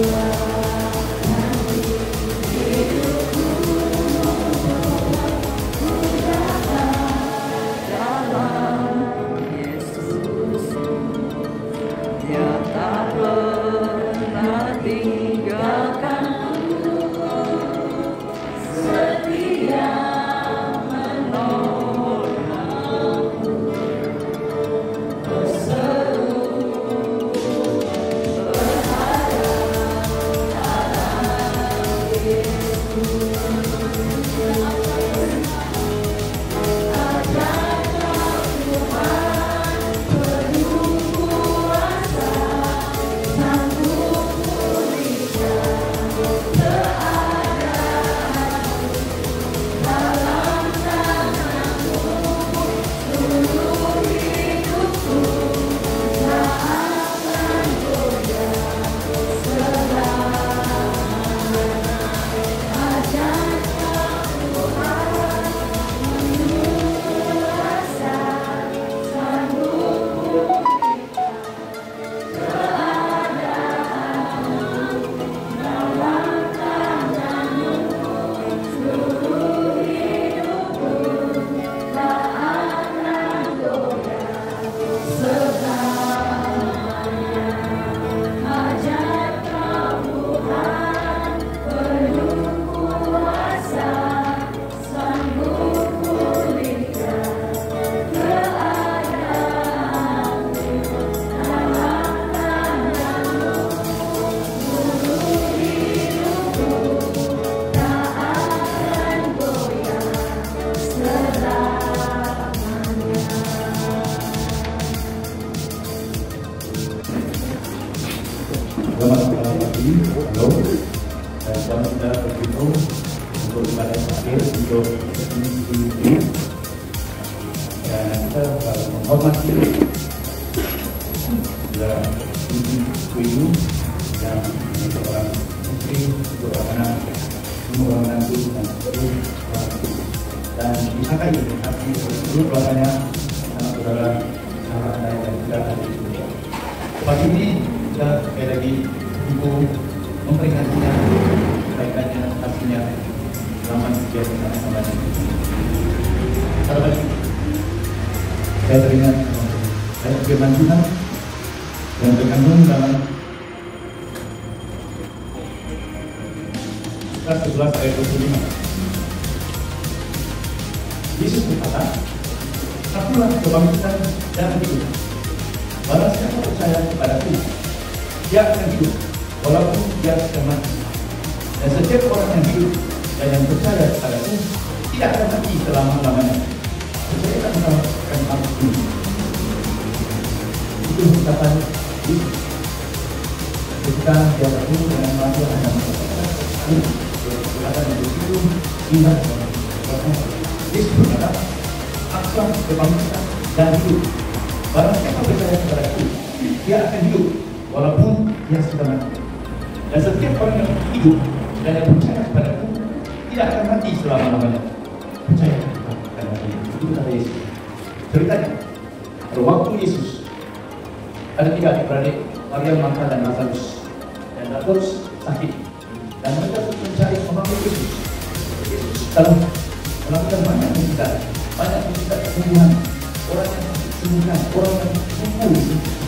Yeah. Untuk ini dan kita ucapan Yesus. Ketika dia bertemu dengan Maria dan berkata di situ, ingat Yesus berkata, Aku kebangkitan dan hidup. Barang siapa percaya kepadaku, dia akan hidup walaupun dia sudah mati. Dan setiap orang yang hidup dan yang percaya kepadaku tidak akan mati selama-lamanya. Percaya kepada. Itu kata Yesus. Ceritanya, pada waktu Yesus ada tiga adik-beradik, Maria, Martha, dan Lazarus. Dan Lazarus sakit. Dan mereka mencari memanggil Yesus. Yesus dalam melakukan banyak mujizat, banyak mujizat kesembuhan. Orang yang sembuhkan, orang yang lumpuh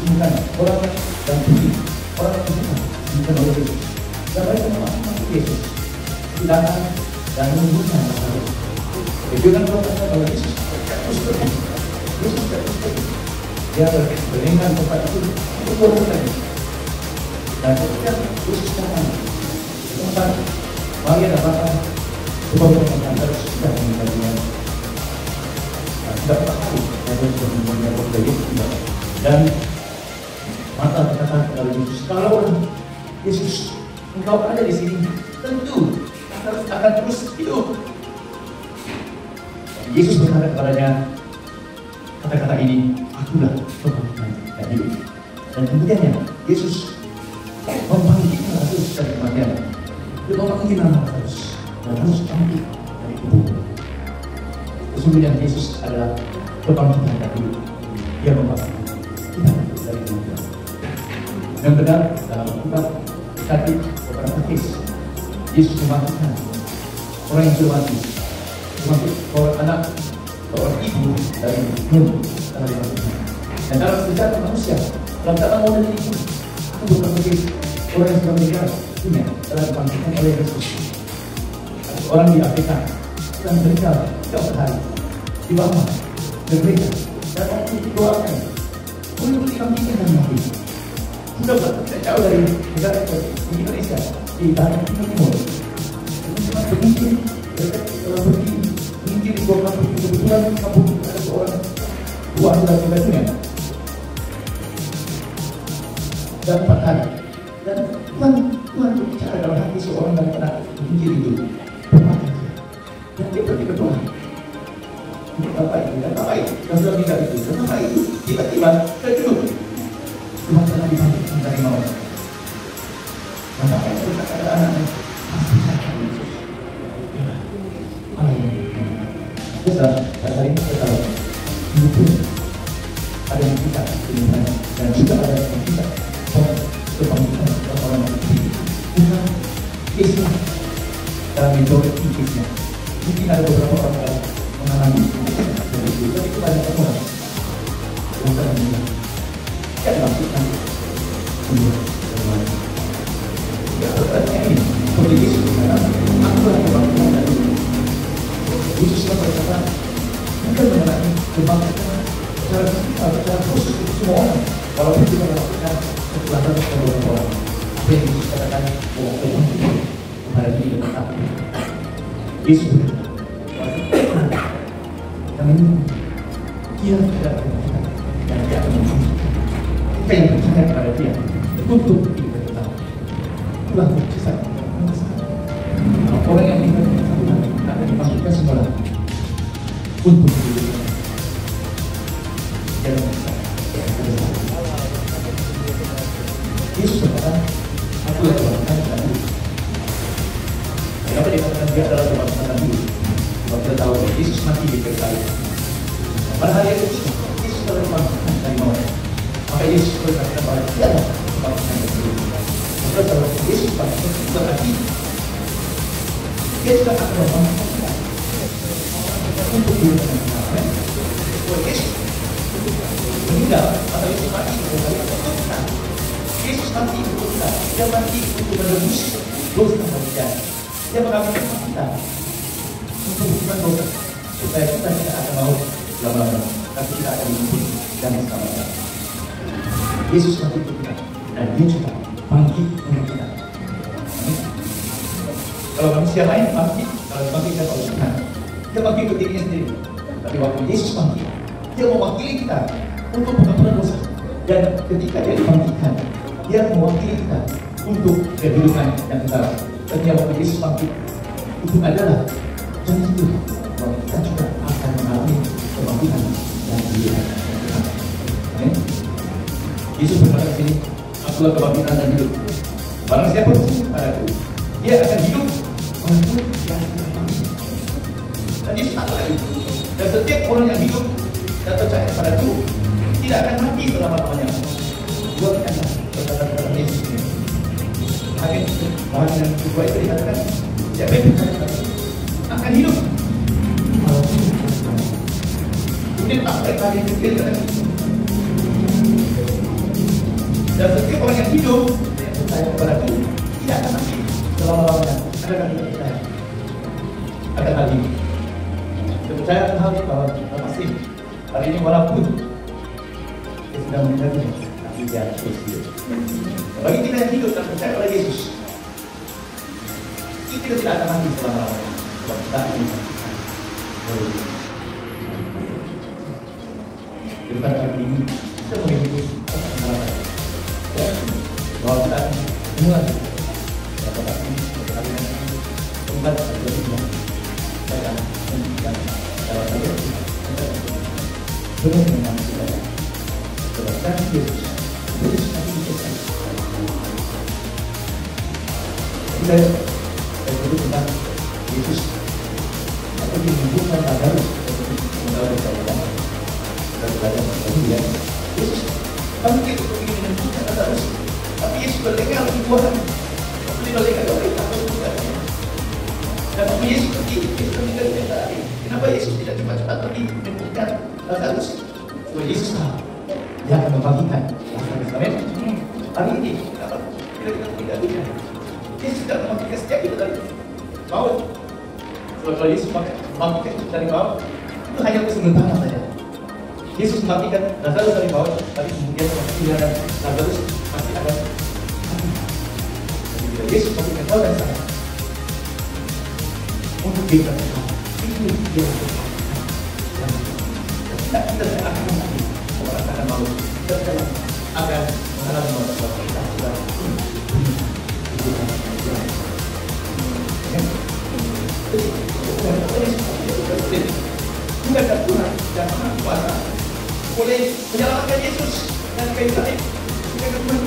sembuhkan, orang yang putih, orang yang sembuhkan sembuhkan oleh Yesus. Dan mereka memanggil Yesus. Datang dan menyembuhkan Lazarus. Dia bilang bahwa Yesus terus pergi. Yesus terus pergi. Dia berlenggan tempat itu untuk berhutang. Dan ketika Yesus datang ke tempat Maria dan Martha Kebanyakan harus sudah meninggal dunia. Nah, tidak tahu saya sudah dunia tidak. Dan mata berkata kepada Yesus, kalau Yesus engkau ada di sini, tentu akan terus hidup. Yesus berkata kepadanya, kata-kata ini, kebangkitan dan hidup. Dan kemudiannya, Yesus memanggil Lazarus dari kematian. Dia memanggil nama Lazarus dan harus bangkit dari kubur. Sesungguhnya Yesus adalah kebangkitan dari hidup. Dia membangkitkan kita dari kubur. Yang benar dalam Alkitab tadi beberapa hadis Yesus membangkitkan orang yang sudah mati, orang anak, orang ibu dari telah dibangkitkan. Dan dalam sejarah manusia, dalam dalam model itu, itu bukan bagi orang yang sudah meninggal dunia telah dibangkitkan oleh Yesus. Orang di Afrika yang meninggal jauh hari di bawah gereja dan waktu untuk dibangkitkan dan mati sudah tidak jauh dari negara di Indonesia di tanah timur cuma begitu mereka telah pergi mungkin di bawah kampung kebetulan kampung ada seorang buah sudah dan empat dalam metode kisahnya mungkin ada beberapa orang yang mengalami dari itu tapi itu banyak orang telah meninggal ya langsungkan kemudian ya pertanyaan ini bukan semua orang. Walaupun kita kekuatan orang apa yang Yesus katakan diri tetap Yesus kami dia tidak dan dia kita yang percaya kepada dia? Untuk kita tahu itulah mujizat orang yang Sebab kita tahu Yesus mati di kayu salib. Pada hari itu Yesus telah dibangkitkan dari maut. Maka Yesus berkata kepada dia adalah Tuhan kamu. Maka kalau Yesus bangkit berarti dia tidak akan membangkitkan kita untuk hidup dengan kita. Yesus meninggal atau Yesus mati untuk kita. Yesus mati untuk kita. Dia mati untuk menebus dosa manusia. Dia mengambil kita untuk bukan dosa supaya kita tidak akan mau lama-lama, tapi kita akan hidup dan selamat. Yesus mati untuk kita dan Dia juga bangkit untuk kita. Kalau manusia lain bangkit, kalau bangkit kan kalau Tuhan, dia bangkit untuk dirinya sendiri. Tapi waktu Yesus bangkit, dia mewakili kita untuk pengampunan dosa. Dan ketika dia dibangkitkan, dia mewakili kita untuk kehidupan yang kekal. Ketika waktu Yesus bangkit, itu adalah kita juga akan mengalami kebangkitan. Amin. Yesus berkata di sini, akulah kebangkitan dan hidup. Barang siapa percaya padaku, dia akan hidup bangkit. Dan Yesus tak itu. Dan setiap orang yang hidup dan percaya padaku tidak akan mati selama-lamanya. Dua kata berkata kepada Yesus. Akhir bahagian yang kedua itu dikatakan siapa yang percaya padaku akan hidup tidak. Kemudian tak yang kecil dan dan setiap orang yang hidup yang percaya kepadaku tidak akan mati selama-lamanya. Adakah kita percaya akan hal ini? Kita percaya akan hal ini bahwa pasti hari ini walaupun sudah meninggal dunia, tapi dia terus hidup. Bagi kita yang hidup dan percaya pada Yesus, kita tidak akan mati selama-lamanya. Depan hari ini, semua Yesus Yesus membagikan kau dan saya untuk kita itu dia. Dan kita tidak akan mati merasakan malu. Kita tidak akan mengalami malu kita sudah Tuhan dan Kuasa boleh menyelamatkan Yesus dan. Bukan Tuhan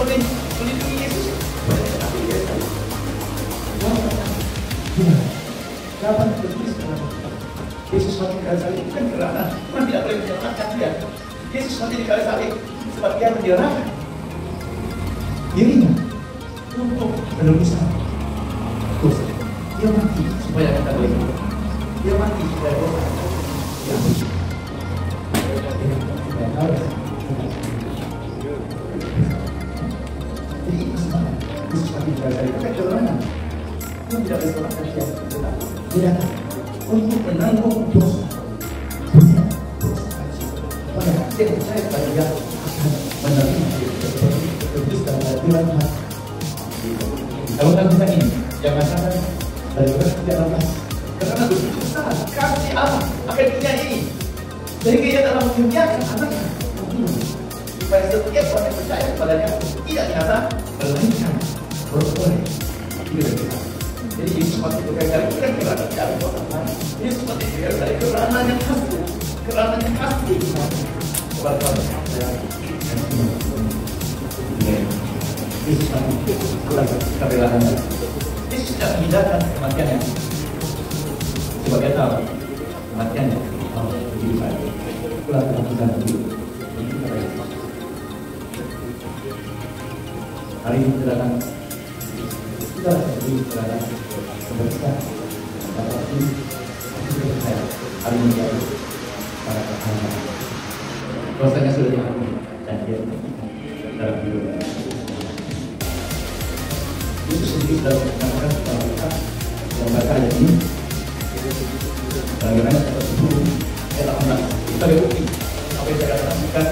boleh melindungi Yesus kapan tertulis dalam Yesus mati di kayu salib bukan kerana Tuhan tidak boleh menyelamatkan dia. Yesus mati di kayu salib sebab dia menyerahkan dirinya untuk menebuskan Tidak boleh menyelamatkan dia. Dia datang untuk menanggung dosa. Dosa. Dosa. Pada percaya pada dia akan menerima seperti dalam firman Tuhan. Kalau dalam kisah ini, jangan sampai dari verse 13. Karena begitu besar kasih Allah akan dunia ini. Sehingga ia telah menghuniakan anaknya. Supaya setiap orang yang percaya kepadanya tidak binasa, melainkan beroleh yang mati berkali-kali bukan kerana ada orang lain. Yesus mati Yerusalem kerana yang pasti, kerana yang pasti. Yesus tidak memindahkan kematiannya. Sebab dia tahu kematian hidup. Hari ini kita datang kita seperti sebesar tetapi kita percaya hari ini ya para kakaknya dosanya sudah diampuni dan dia dalam hidup itu sendiri sudah mengatakan kepada kita yang ini. Bagaimana kita sepuluh. Ayat 18 kita berbukti apa yang saya katakan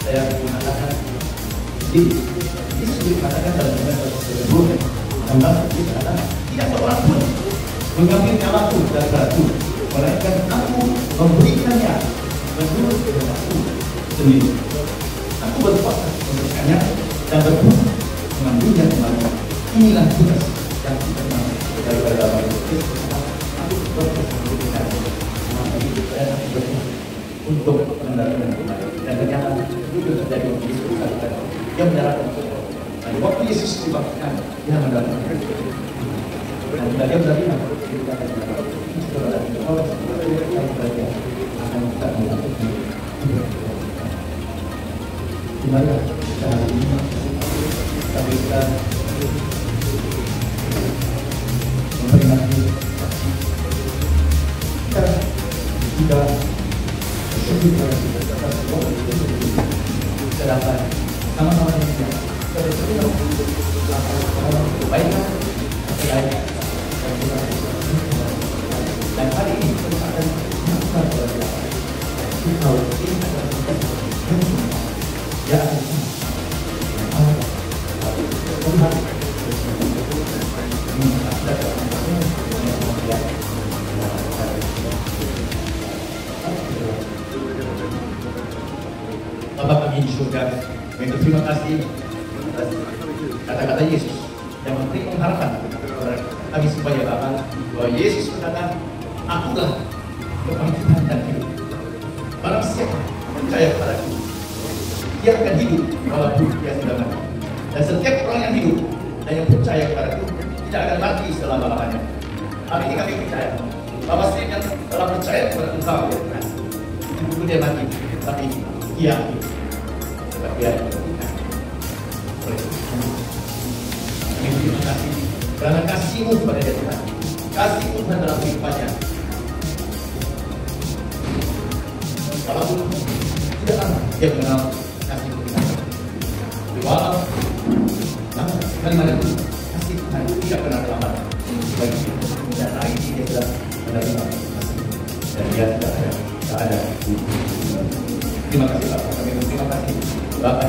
saya mengatakan di ini sudah dikatakan dalam ayat 10 16 dikatakan tidak seorang pun. Mengambil nyawaku dari batu. Melainkan aku memberikannya menurut kehendakku sendiri. Aku berkuasa memberikannya dan berkuasa mengambilnya kembali. Inilah tugas yang diterima daripada dalam itu aku berkuasa memberikan dan aku berkuasa untuk mengendalikan kembali. Dan ternyata itu terjadi Yesus dia menyerahkan dan waktu Yesus dibaktikan dia mendapatkan dan tidak dia berarti akan kita melakukan Gimana kita hari dia akan hidup walaupun dia sudah mati. Dan setiap orang yang hidup dan yang percaya kepadaku tidak akan mati selama-lamanya. Hari ini kami percaya bahwa setiap yang telah percaya kepada ya Tuhan, itu dia mati, tapi dia hidup. Dia terima kasih karena kasihmu kepada dia Tuhan. Kasihmu Tuhan dalam kehidupannya. Walaupun tidak lama dia mengenal Tuhan. Lama sekali mana itu kasih Tuhan tidak pernah terlambat bagi. Dan hari ini dia sudah menerima dan dia tidak ada tidak ada. Terima kasih Bapak. Kami terima kasih Bapak.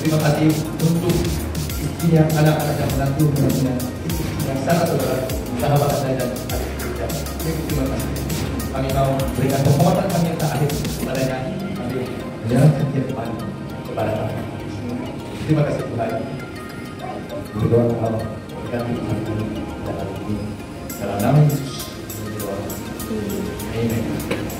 Terima kasih untuk istrinya, anak-anak yang menantu menantunya yang sangat saudara, sahabat saya dan adik kita. Terima kasih. Kami mau berikan penghormatan kami yang terakhir kepadanya. Kami menyerahkan dia kepada kami. Terima kasih Tuhan. Berdoa berkati Tuhan kami dalam ini. Dalam nama Yesus. Amin.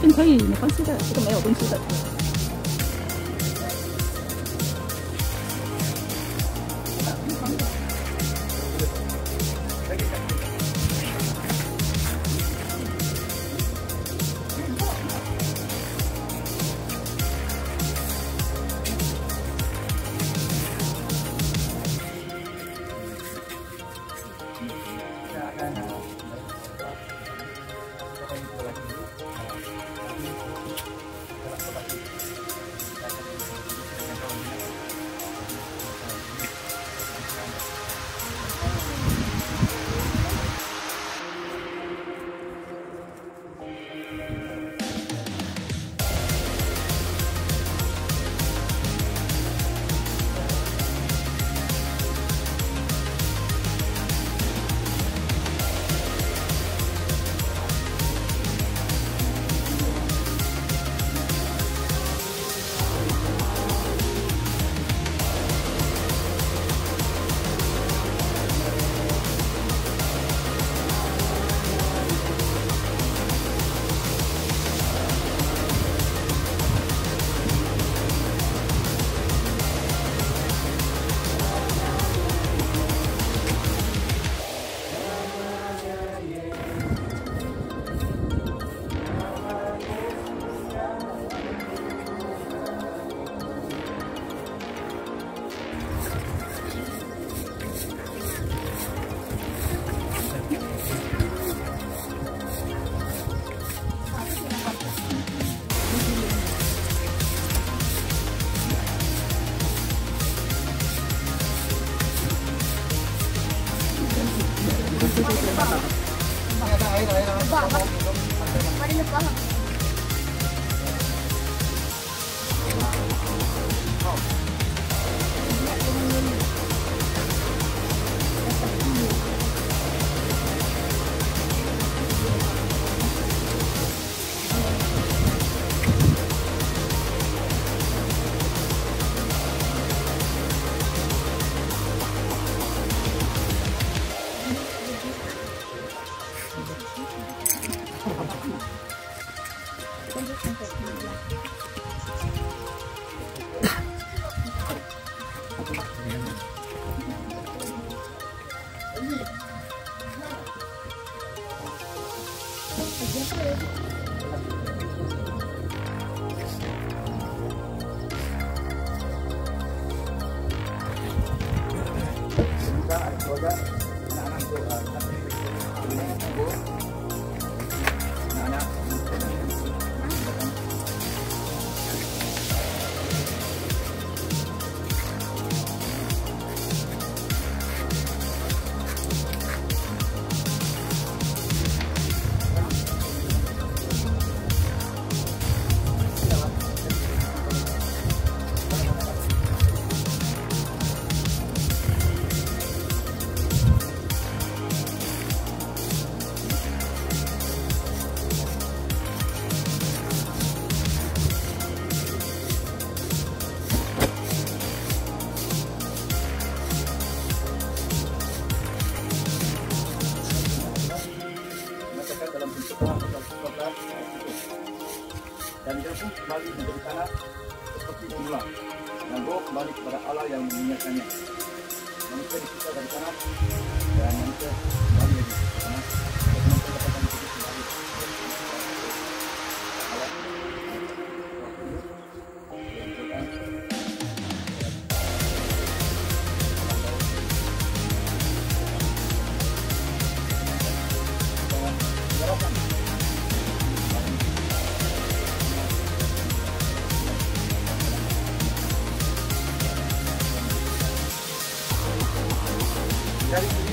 是个可以没关系的这个没有东西的 dari